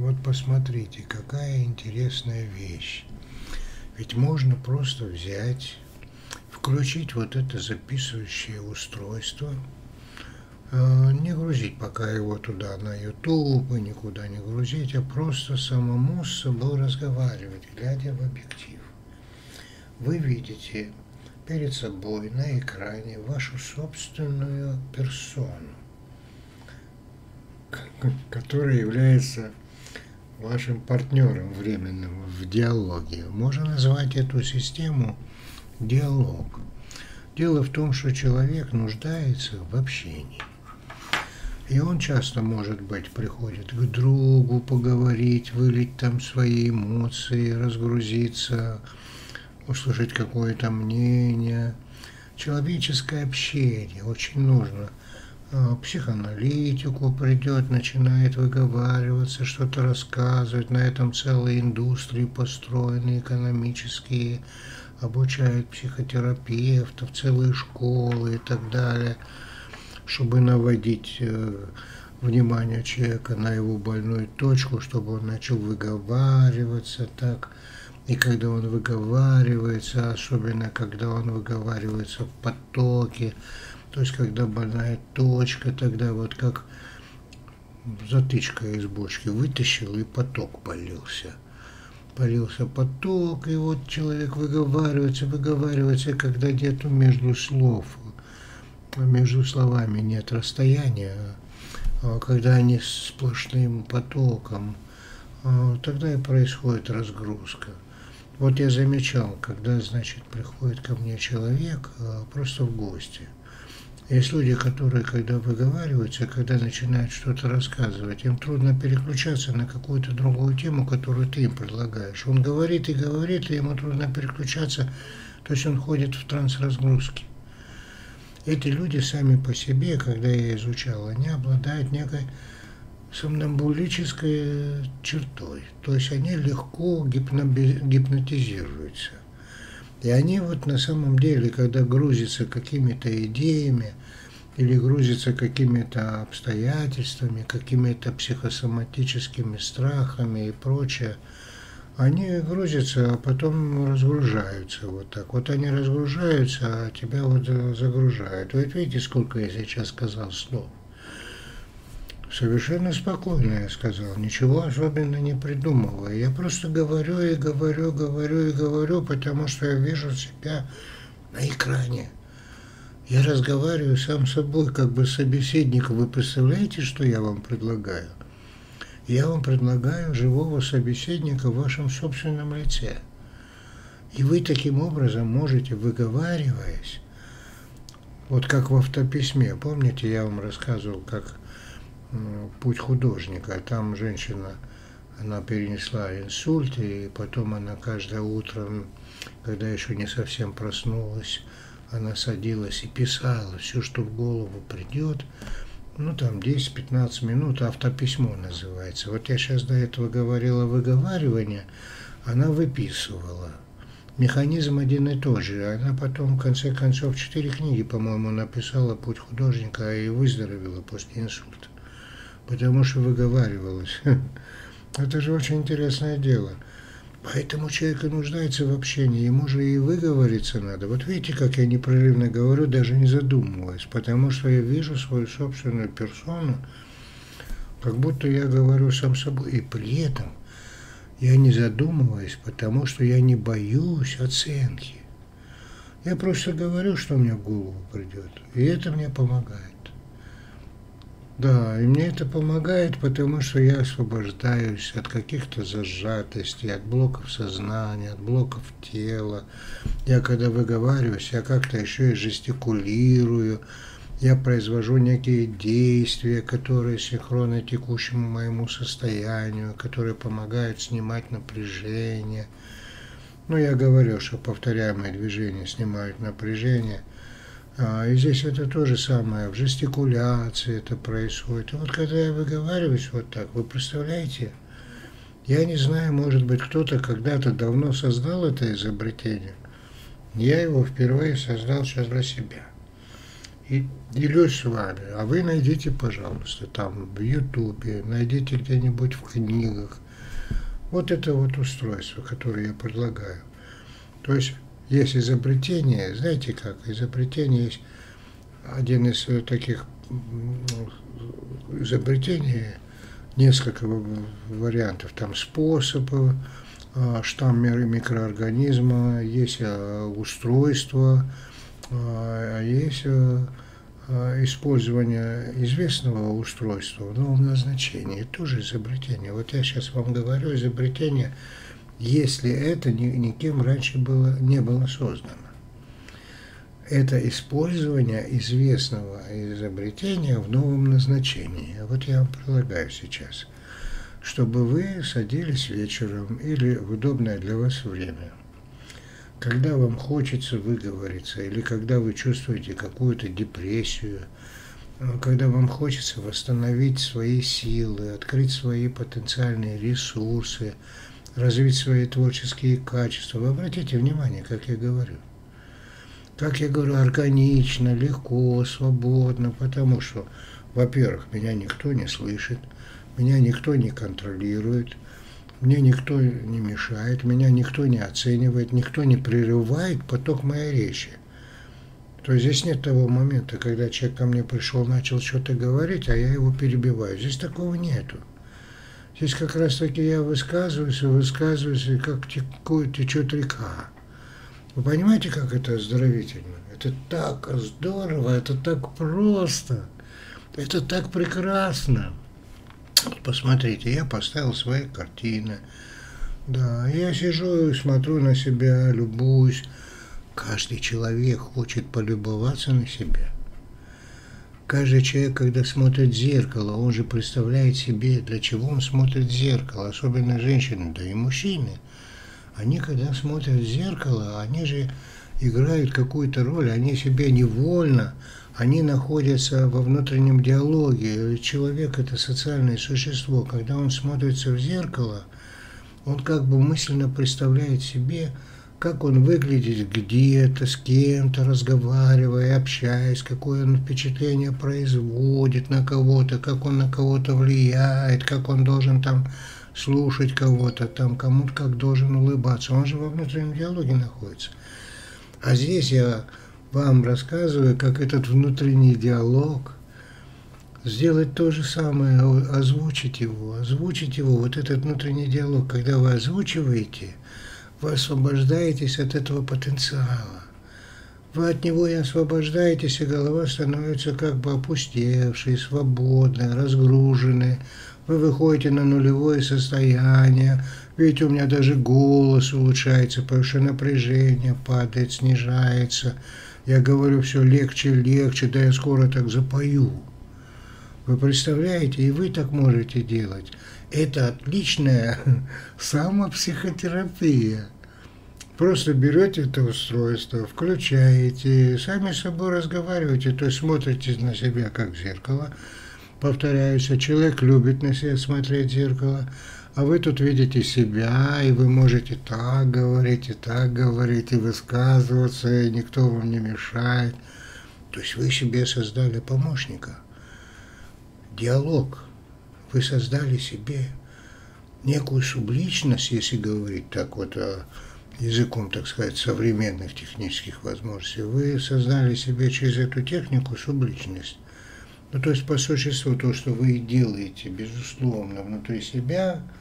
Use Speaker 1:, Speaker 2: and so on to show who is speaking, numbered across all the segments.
Speaker 1: Вот посмотрите, какая интересная вещь. Ведь можно просто взять, включить вот это записывающее устройство, э, не грузить пока его туда на YouTube и никуда не грузить, а просто самому с собой разговаривать, глядя в объектив. Вы видите перед собой на экране вашу собственную персону, которая является вашим партнером временным в диалоге. Можно назвать эту систему диалог. Дело в том, что человек нуждается в общении. И он часто, может быть, приходит к другу поговорить, вылить там свои эмоции, разгрузиться, услышать какое-то мнение. Человеческое общение очень нужно – психоаналитику придет, начинает выговариваться, что-то рассказывать. На этом целые индустрии построены, экономические, обучают психотерапевтов, целые школы и так далее, чтобы наводить э, внимание человека на его больную точку, чтобы он начал выговариваться так. И когда он выговаривается, особенно когда он выговаривается в потоке, то есть, когда больная точка, тогда вот как затычка из бочки вытащил, и поток полился. Полился поток, и вот человек выговаривается, выговаривается, когда нету между слов, между словами нет расстояния, а когда они сплошным потоком, а, тогда и происходит разгрузка. Вот я замечал, когда, значит, приходит ко мне человек а, просто в гости – есть люди, которые, когда выговариваются, когда начинают что-то рассказывать, им трудно переключаться на какую-то другую тему, которую ты им предлагаешь. Он говорит и говорит, и ему трудно переключаться, то есть он ходит в транс разгрузки. Эти люди сами по себе, когда я изучал, они обладают некой сомнамбулической чертой. То есть они легко гипнотизируются. И они вот на самом деле, когда грузятся какими-то идеями или грузятся какими-то обстоятельствами, какими-то психосоматическими страхами и прочее, они грузятся, а потом разгружаются вот так. Вот они разгружаются, а тебя вот загружают. Вот видите, сколько я сейчас сказал слов. Совершенно спокойно я сказал, ничего особенно не придумывая. Я просто говорю и говорю, говорю и говорю, потому что я вижу себя на экране. Я разговариваю сам с собой, как бы собеседник. Вы представляете, что я вам предлагаю? Я вам предлагаю живого собеседника в вашем собственном лице. И вы таким образом можете, выговариваясь, вот как в автописьме, помните, я вам рассказывал, как путь художника. Там женщина, она перенесла инсульт, и потом она каждое утро, когда еще не совсем проснулась, она садилась и писала все, что в голову придет. Ну, там 10-15 минут, автописьмо называется. Вот я сейчас до этого говорила выговаривание, она выписывала. Механизм один и тот же. Она потом, в конце концов, четыре книги, по-моему, написала «Путь художника» и выздоровела после инсульта потому что выговаривалось. Это же очень интересное дело. Поэтому человек и нуждается в общении, ему же и выговориться надо. Вот видите, как я непрерывно говорю, даже не задумываясь, потому что я вижу свою собственную персону, как будто я говорю сам собой, и при этом я не задумываюсь, потому что я не боюсь оценки. Я просто говорю, что мне в голову придет, и это мне помогает. Да, и мне это помогает, потому что я освобождаюсь от каких-то зажатостей, от блоков сознания, от блоков тела. Я когда выговариваюсь, я как-то еще и жестикулирую, я произвожу некие действия, которые синхронны текущему моему состоянию, которые помогают снимать напряжение. Ну, я говорю, что повторяемые движения снимают напряжение – и здесь это то же самое, в жестикуляции это происходит. И вот когда я выговариваюсь вот так, вы представляете, я не знаю, может быть, кто-то когда-то давно создал это изобретение. Я его впервые создал сейчас для себя. и делюсь с вами. А вы найдите, пожалуйста, там в Ютубе, найдите где-нибудь в книгах. Вот это вот устройство, которое я предлагаю. То есть есть изобретение, знаете как, изобретение есть один из таких изобретений, несколько вариантов, там способы, а, штамм микроорганизма, есть а, устройство, а есть использование известного устройства в новом назначении, тоже изобретение. Вот я сейчас вам говорю, изобретение, если это никем раньше было, не было создано. Это использование известного изобретения в новом назначении. Вот я вам предлагаю сейчас, чтобы вы садились вечером или в удобное для вас время – когда вам хочется выговориться, или когда вы чувствуете какую-то депрессию, э, когда вам хочется восстановить свои силы, открыть свои потенциальные ресурсы, развить свои творческие качества. Вы обратите внимание, как я говорю. Как я говорю, органично, легко, свободно, потому что, во-первых, меня никто не слышит, меня никто не контролирует – мне никто не мешает, меня никто не оценивает, никто не прерывает поток моей речи. То есть здесь нет того момента, когда человек ко мне пришел, начал что-то говорить, а я его перебиваю. Здесь такого нету. Здесь как раз таки я высказываюсь и высказываюсь, и как текут, течет река. Вы понимаете, как это оздоровительно? Это так здорово, это так просто, это так прекрасно. Посмотрите, я поставил свои картины. Да, я сижу и смотрю на себя, любуюсь. Каждый человек хочет полюбоваться на себя. Каждый человек, когда смотрит в зеркало, он же представляет себе, для чего он смотрит в зеркало, особенно женщины, да и мужчины. Они, когда смотрят в зеркало, они же играют какую-то роль, они себе невольно они находятся во внутреннем диалоге. Человек – это социальное существо. Когда он смотрится в зеркало, он как бы мысленно представляет себе, как он выглядит где-то, с кем-то, разговаривая, общаясь, какое он впечатление производит на кого-то, как он на кого-то влияет, как он должен там слушать кого-то, там кому-то как должен улыбаться. Он же во внутреннем диалоге находится. А здесь я вам рассказываю, как этот внутренний диалог, сделать то же самое, озвучить его, озвучить его, вот этот внутренний диалог, когда вы озвучиваете, вы освобождаетесь от этого потенциала. Вы от него и освобождаетесь, и голова становится как бы опустевшей, свободной, разгруженной. Вы выходите на нулевое состояние. Видите, у меня даже голос улучшается, потому что напряжение падает, снижается. Я говорю все легче, легче, да я скоро так запою. Вы представляете, и вы так можете делать. Это отличная самопсихотерапия. Просто берете это устройство, включаете, сами с собой разговариваете, то есть смотрите на себя как в зеркало. Повторяюсь, человек любит на себя смотреть в зеркало – а вы тут видите себя, и вы можете так говорить, и так говорить, и высказываться, и никто вам не мешает. То есть вы себе создали помощника. Диалог. Вы создали себе некую субличность, если говорить так вот а, языком, так сказать, современных технических возможностей. Вы создали себе через эту технику субличность. Ну, то есть, по существу, то, что вы делаете, безусловно, внутри себя –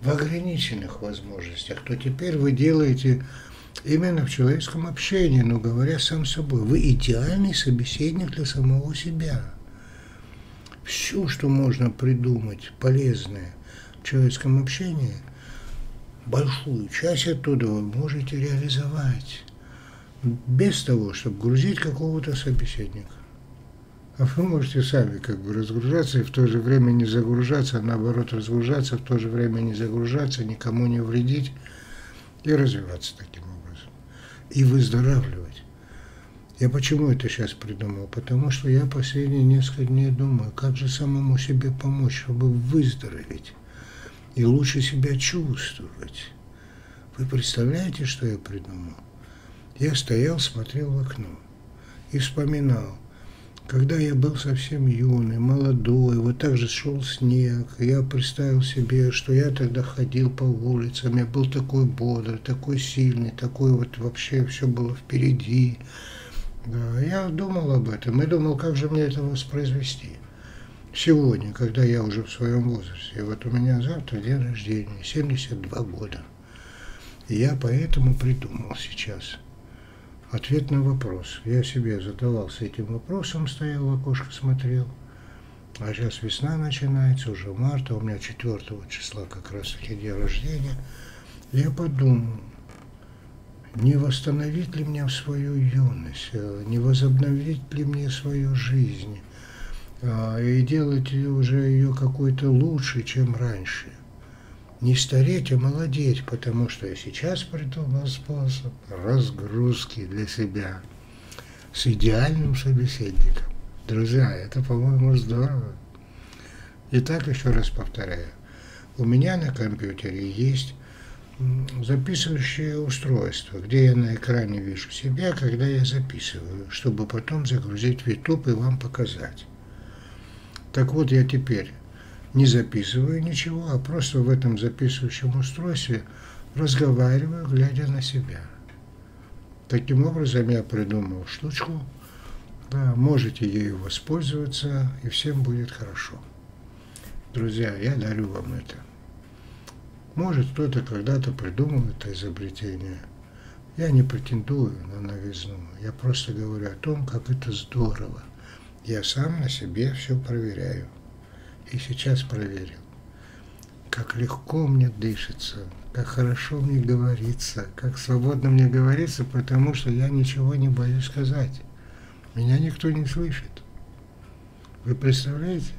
Speaker 1: в ограниченных возможностях, то теперь вы делаете именно в человеческом общении, но говоря сам собой. Вы идеальный собеседник для самого себя. Все, что можно придумать полезное в человеческом общении, большую часть оттуда вы можете реализовать без того, чтобы грузить какого-то собеседника. А вы можете сами как бы разгружаться и в то же время не загружаться, а наоборот разгружаться, в то же время не загружаться, никому не вредить и развиваться таким образом. И выздоравливать. Я почему это сейчас придумал? Потому что я последние несколько дней думаю, как же самому себе помочь, чтобы выздороветь и лучше себя чувствовать. Вы представляете, что я придумал? Я стоял, смотрел в окно и вспоминал – Когда я был совсем юный, молодой, вот так же шел снег, я представил себе, что я тогда ходил по улицам, я был такой бодрый, такой сильный, такой вот вообще все было впереди. Да, я думал об этом и думал, как же мне это воспроизвести. Сегодня, когда я уже в своем возрасте, вот у меня завтра день рождения, 72 года. И я поэтому придумал сейчас – Ответ на вопрос. Я себе задавался этим вопросом, стоял в окошко, смотрел. А сейчас весна начинается, уже марта, у меня 4 числа как раз таки день рождения. Я подумал, не восстановить ли мне свою юность, а не возобновить ли мне свою жизнь, а, и делать уже ее какой-то лучше, чем раньше не стареть, а молодеть, потому что я сейчас придумал способ разгрузки для себя с идеальным собеседником. Друзья, это, по-моему, здорово. Итак, еще раз повторяю. У меня на компьютере есть записывающее устройство, где я на экране вижу себя, когда я записываю, чтобы потом загрузить в YouTube и вам показать. Так вот, я теперь не записываю ничего, а просто в этом записывающем устройстве разговариваю, глядя на себя. Таким образом я придумал штучку, да, можете ею воспользоваться, и всем будет хорошо. Друзья, я дарю вам это. Может, кто-то когда-то придумал это изобретение. Я не претендую на новизну, я просто говорю о том, как это здорово. Я сам на себе все проверяю и сейчас проверил. Как легко мне дышится, как хорошо мне говорится, как свободно мне говорится, потому что я ничего не боюсь сказать. Меня никто не слышит. Вы представляете?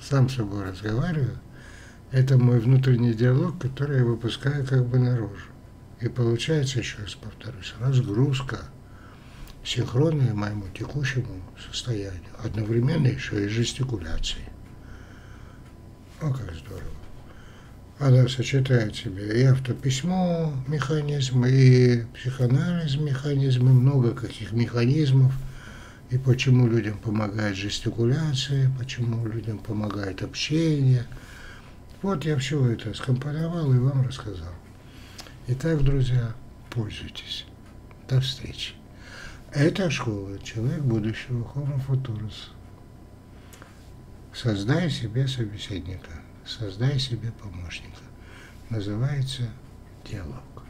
Speaker 1: Сам с собой разговариваю. Это мой внутренний диалог, который я выпускаю как бы наружу. И получается, еще раз повторюсь, разгрузка – синхронные моему текущему состоянию, одновременно еще и жестикуляции. О, как здорово. Она сочетает в себе и автописьмо механизм, и психоанализ механизм, и много каких механизмов, и почему людям помогает жестикуляция, почему людям помогает общение. Вот я все это скомпоновал и вам рассказал. Итак, друзья, пользуйтесь. До встречи. Это школа, человек будущего, Homo Futurus. Создай себе собеседника, создай себе помощника. Называется диалог.